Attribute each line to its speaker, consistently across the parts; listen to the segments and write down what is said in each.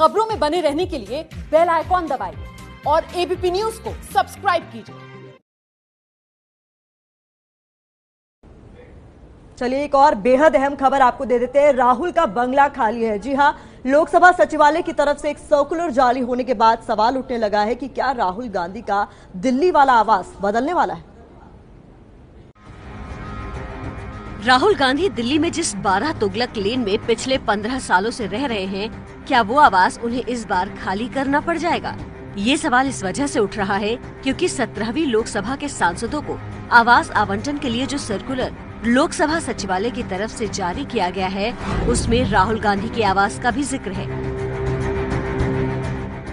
Speaker 1: खबरों में बने रहने के लिए बेल आइकॉन दबाइए और एबीपी न्यूज़ को सब्सक्राइब कीजिए।
Speaker 2: चलिए एक और बेहद अहम खबर आपको दे देते हैं। राहुल का बंगला खाली है। जी हाँ लोकसभा सचिवालय की तरफ़ से एक सर्कुलर जारी होने के बाद सवाल उठने लगा है कि क्या राहुल गांधी का दिल्ली वाला आवास बदलने वाला है?
Speaker 3: राहुल गांधी दिल्ली में जिस 12 तुगलक लेन में पिछले 15 सालों से रह रहे हैं, क्या वो आवास उन्हें इस बार खाली करना पड़ जाएगा? ये सवाल इस वजह से उठ रहा है क्योंकि सत्रहवीं लोकसभा के सांसदों को आवास आवंटन के लिए जो सर्कुलर लोकसभा सचिवालय की तरफ़ से जारी किया गया है, उसमें राहुल गांधी के आवास का भी ज़िक्र है।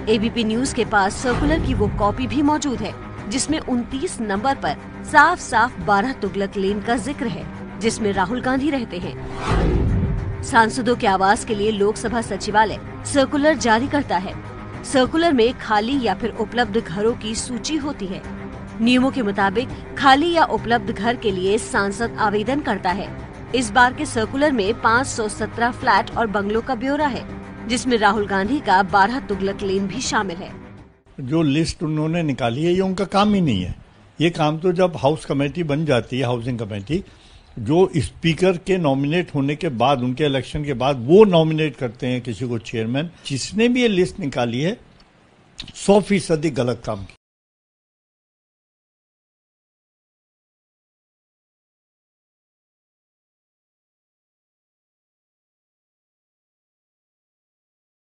Speaker 3: एबीपी न्यूज़ के पास सर्कुलर की वो कॉपी भी मौजूद है, जिसमें 29 नंबर पर साफ़ साफ़ 12 तुगलक लेन का ज़िक्र है। जिसमें राहुल गांधी रहते हैं। सांसदों के आवास के लिए लोकसभा सचिवालय सर्कुलर जारी करता है। सर्कुलर में खाली या फिर उपलब्ध घरों की सूची होती है। नियमों के मुताबिक खाली या उपलब्ध घर के लिए सांसद आवेदन करता है। इस बार के सर्कुलर में 517 फ्लैट और बंगलों का ब्यौरा है, जिसमें राहुल गांधी का 12 तुगलक लेन भी शामिल है।
Speaker 4: जो लिस्ट उन्होंने निकाली है, ये उनका काम ही नहीं है। ये काम तो जब हाउस कमेटी बन जाती है, हाउसिंग कमेटी जो स्पीकर के नॉमिनेट होने के बाद, उनके इलेक्शन के बाद, वो नॉमिनेट करते हैं किसी को चेयरमैन जिसने भी ये लिस्ट निकाली है, सौ फ़ीसदी गलत काम किया।